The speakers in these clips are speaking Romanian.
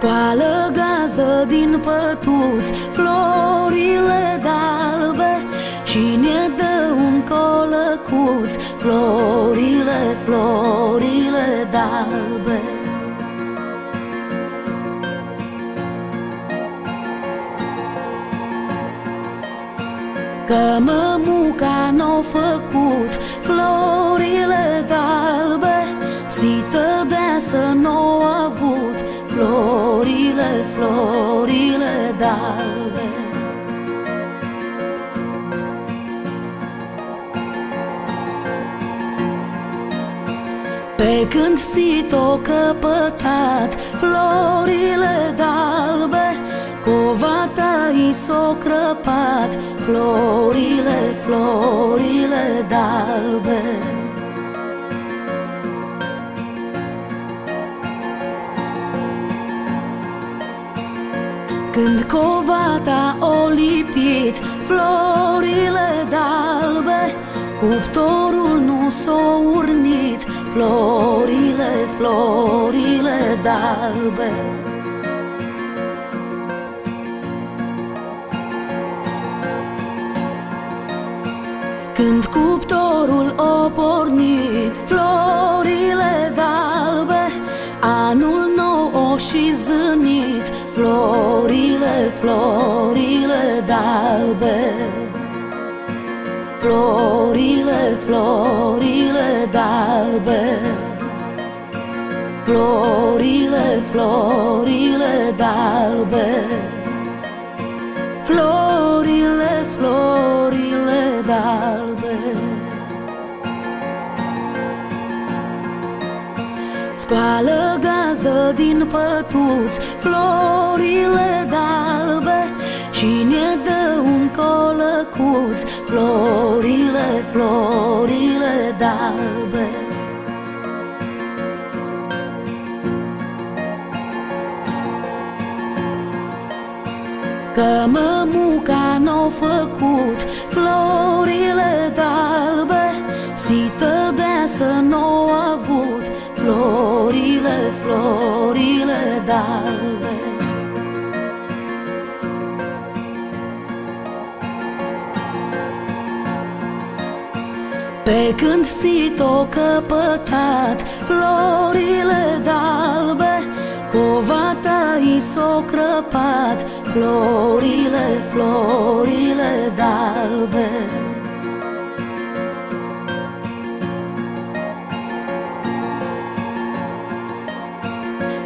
Scoală gazdă din pătuți florile dalbe Cine dă un colăcuț florile, florile dalbe? Că mămuca n-au făcut florile dalbe Sită deasă n-au avut florile, florile dalbe. Pe când sit-o căpătat florile dalbe Covata i s-o crăpat Florile, florile dalbe Când covata o lipit Florile dalbe Cuptorul nu s-o urnit Florile, florile dalbe. Când cuptorul o pornit Florile, florile dalbe Florile, florile dalbe Florile, florile dalbe Florile, florile dalbe. Scoală gazdă din pătuți Florile dalbe Cine dă un colăcuț? Florile, florile dalbe. Că mămuca n-au făcut florile dalbe Sită deasă n-au avut florile, florile Pe când sit-o căpătat florile dalbe Covata i s-o crăpat Florile, florile dalbe.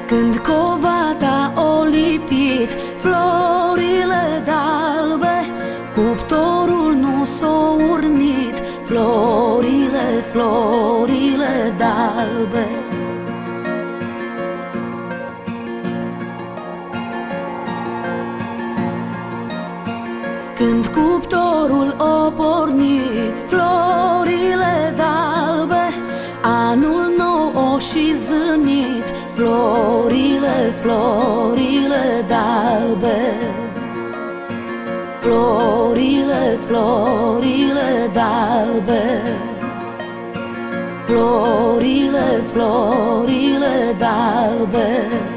Când covata o lipit Florile florile dalbe Când cuptorul o pornit Florile dalbe Anul nou o și zânit Florile, florile dalbe. Florile, florile dalbe. Florile, florile dalbe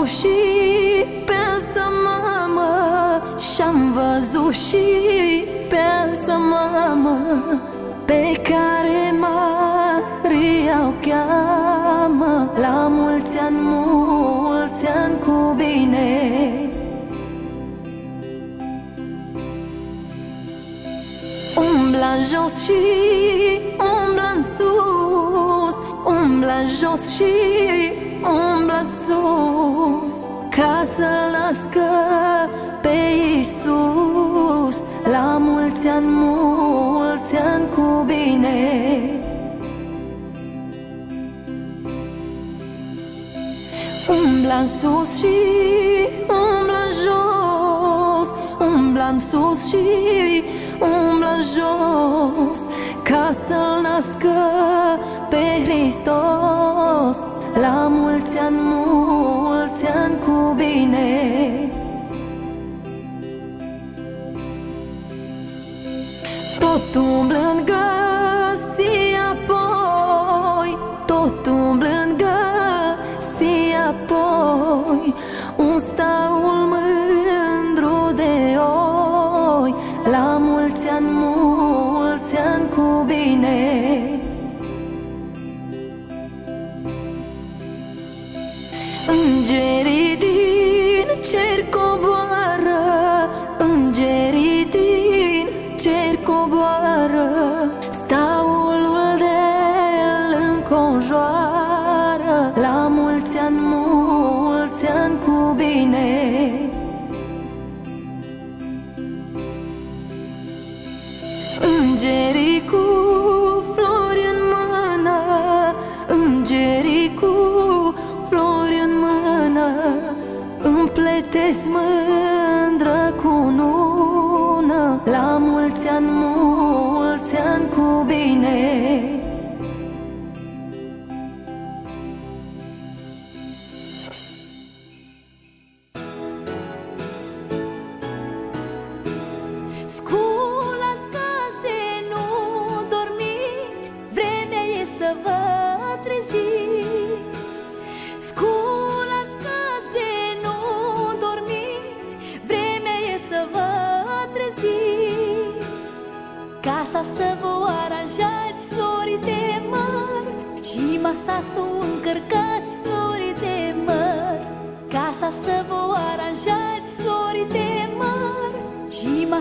văzut și pe mamă Și-am văzut și pe mamă Pe care Maria o cheamă. La mulți ani, mulți ani cu bine. Umbla jos și umbla în sus Umbla jos și umbla la sus Ca să-L nască pe Iisus. La mulți ani, mulți ani cu bine. Umbla în sus și umbla în jos. Umbla în sus și umbla în jos. Ca să-L nască pe Hristos. La ani, mulți ani cu bine. Totul Îngerii cu flori în mână Îngerii cu flori în mână Îmi pletesc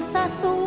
さそう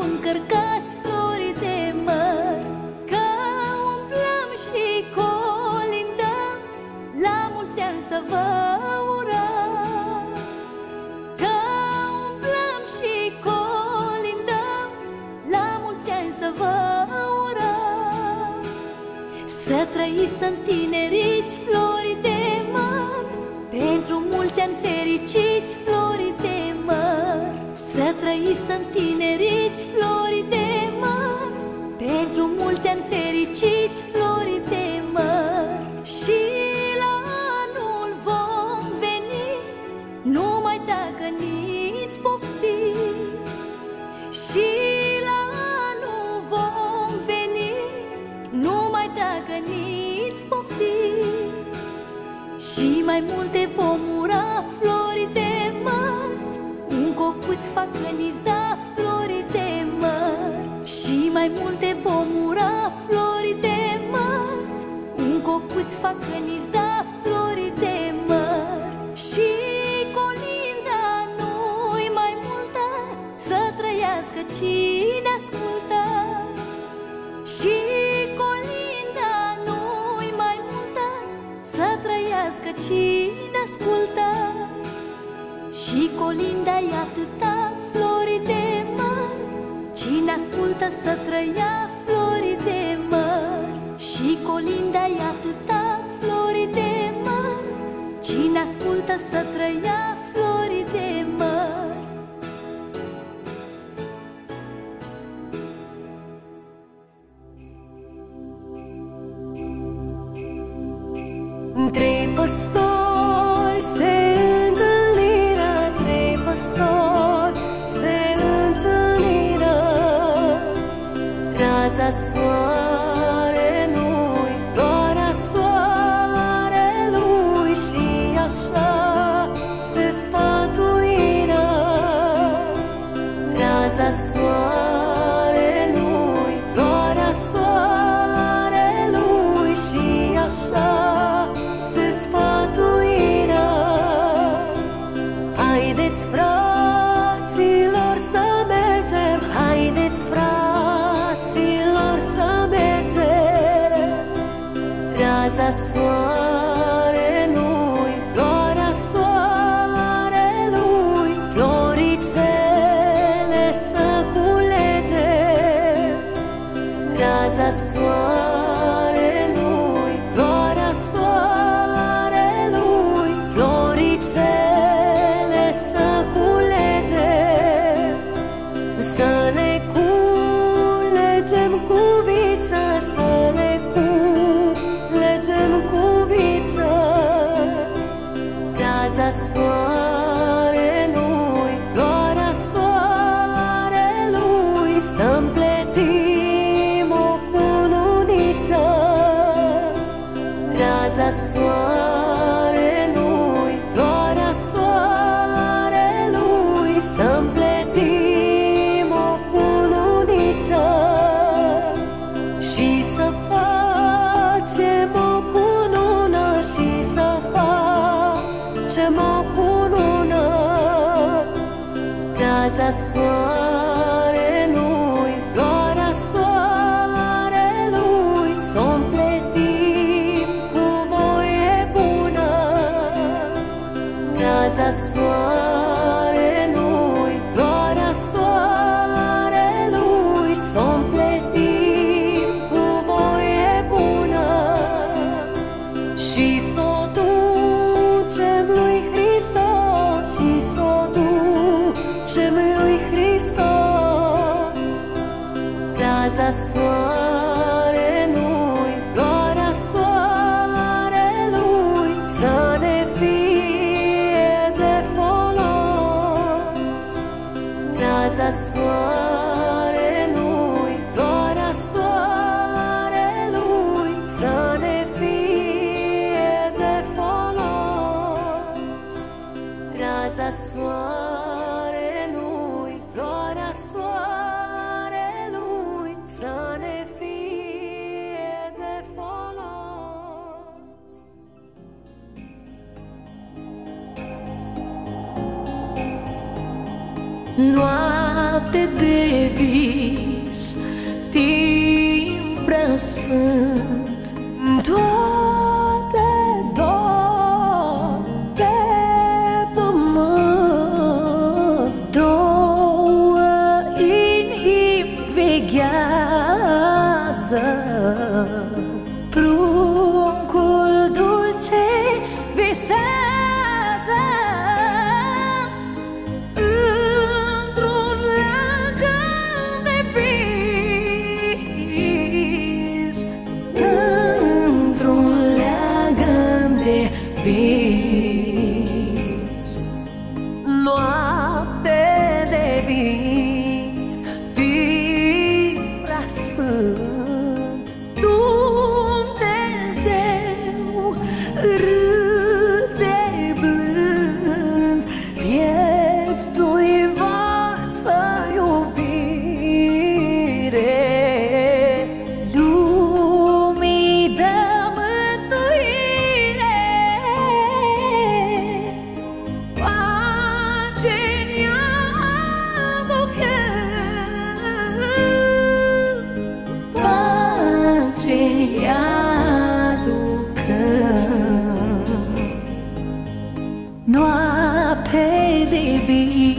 I noapte de vii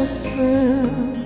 whisper.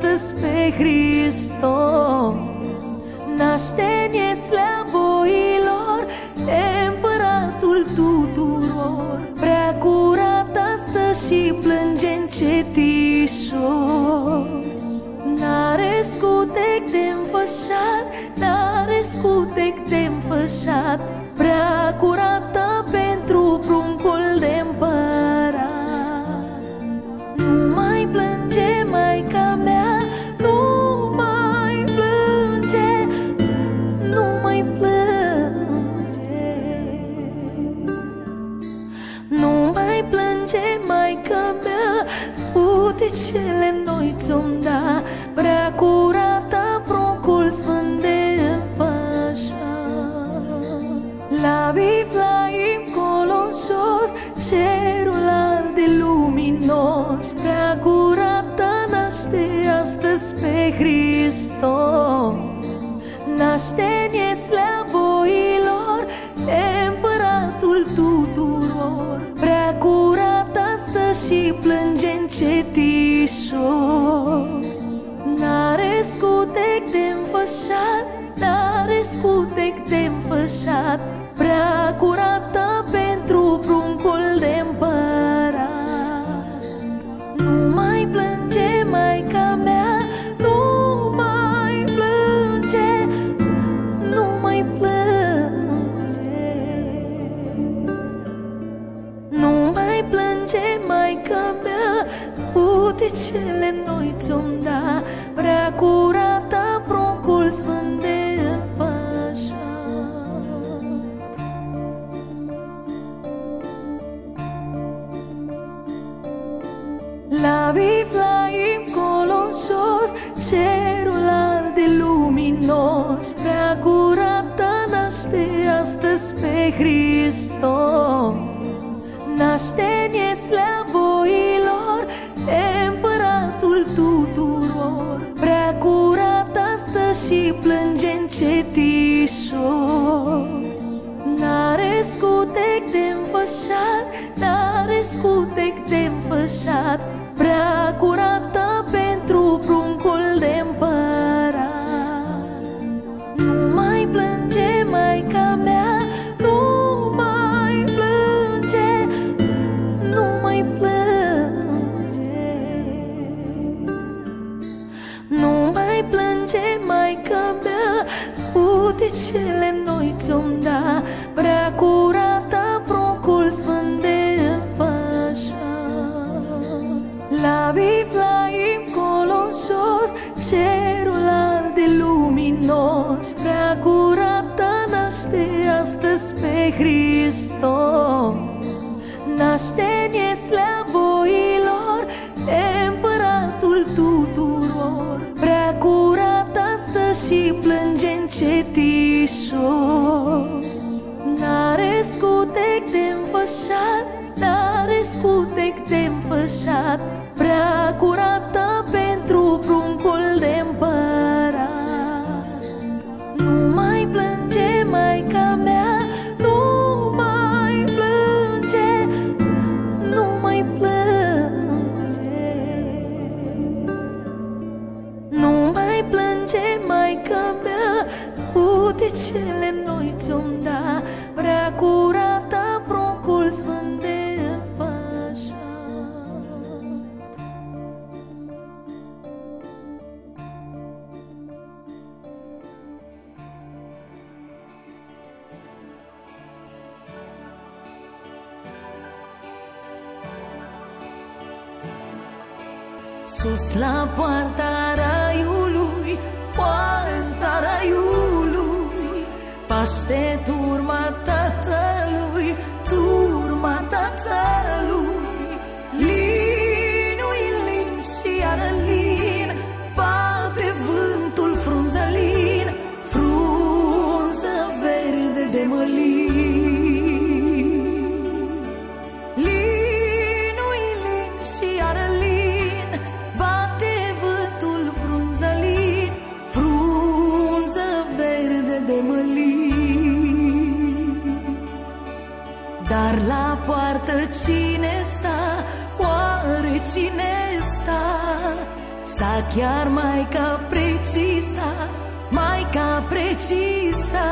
Astăzi pe Hristos. Naște-ne Ieslea boilor, împăratul tuturor. Prea curat astă și plânge încetișor N-are scutec de înfășat, n-are scutec de ți-om da Prea curata pruncul sfânt de înfășat La Viflaim colo jos Cerul arde luminos. Prea curata naște astăzi pe Hristos. Naște-ne Ieslea boilor Împăratul tuturor. Prea curat astă și plânge încetișor N-are scutec de înfășat N-are scutec de înfășat Prea curată pentru pruncul de împărat. Nu mai plânge Maica mea Nu mai plânge Nu mai plânge. Nu mai plânge Maica mea Scutecele noi ți-om Scutecele noi ți-om da Prea curata pruncul sfânt de înfășat La Viflaim colo jos Cerul arde luminos Prea curată naște astăzi pe Hristos. Naște-ne Ieslea boilor Împăratul tuturor Prea curat astă și plânge încetișor N-are scutec de înfășat N-are scutec de înfășat. Prea curată pentru pruncul Scutecele noi ți-om Dar la poartă cine sta? Oare cine sta? Sta chiar mai ca precista Mai ca precista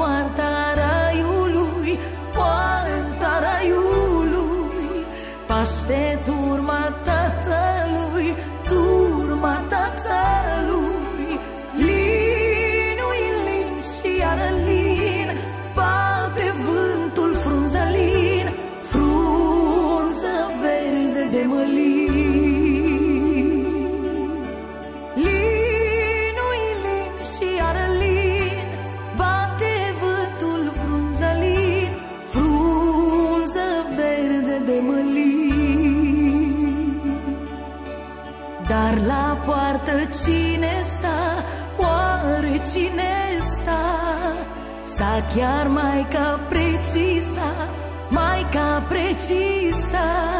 poarta raiului, poarta raiului, paște turma tatălui, poartă cine sta, oare cine sta? Sta chiar mai ca precista, mai ca precista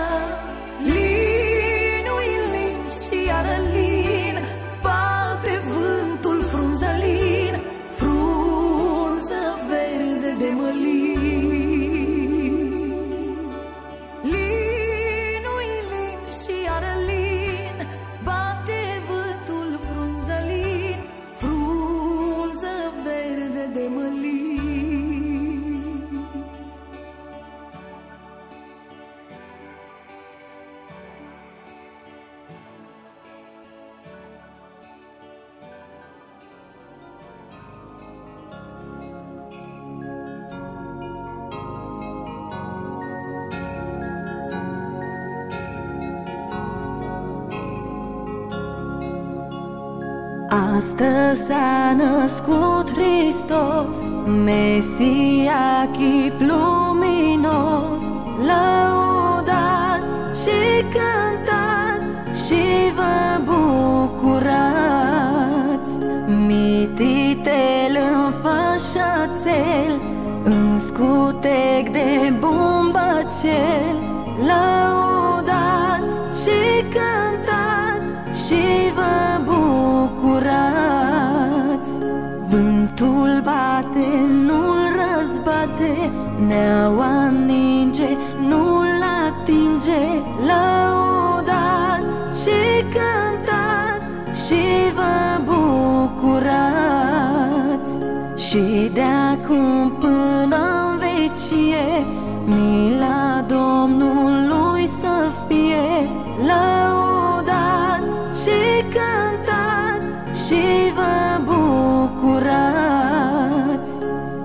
Astăzi s-a născut Hristos, Mesia chip luminos. Lăudați și cântați și vă bucurați. Mititel în fășățel, în scutec de bumbăcel. Lăudați răzbate Neaua ninge, nu-l atinge Lăudați și cântați și vă bucurați. Și de acum până în vecie Mila Domnului să fie. Lăudați și cântați și vă bucurați.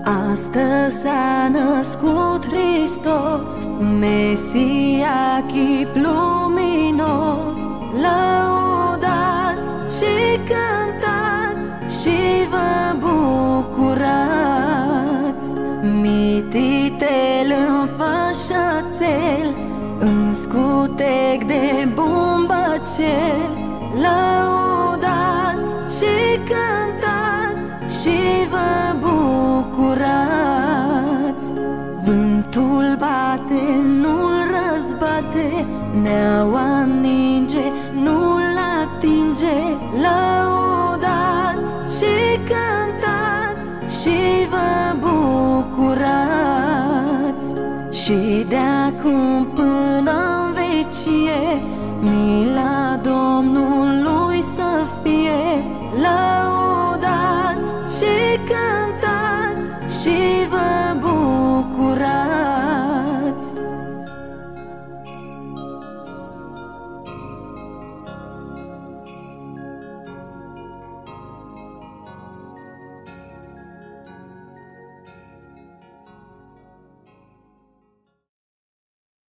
Astăzi s-a născut Hristos Mesia chip luminos Lăudați și cântați și vă bucurați. Mititel în fășățel În scutec de bun cer Lăudați Neaua ninge, nu-l atinge. Lăudați și cântați și vă bucurați Și de